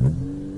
Mm-hmm.